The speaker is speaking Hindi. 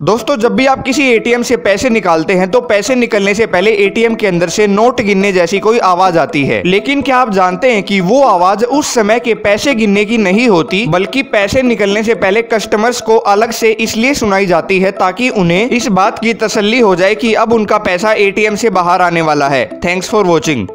दोस्तों, जब भी आप किसी एटीएम से पैसे निकालते हैं तो पैसे निकलने से पहले एटीएम के अंदर से नोट गिनने जैसी कोई आवाज़ आती है। लेकिन क्या आप जानते हैं कि वो आवाज़ उस समय के पैसे गिनने की नहीं होती, बल्कि पैसे निकलने से पहले कस्टमर्स को अलग से इसलिए सुनाई जाती है ताकि उन्हें इस बात की तसल्ली हो जाए कि अब उनका पैसा एटीएम से बाहर आने वाला है। Thanks for watching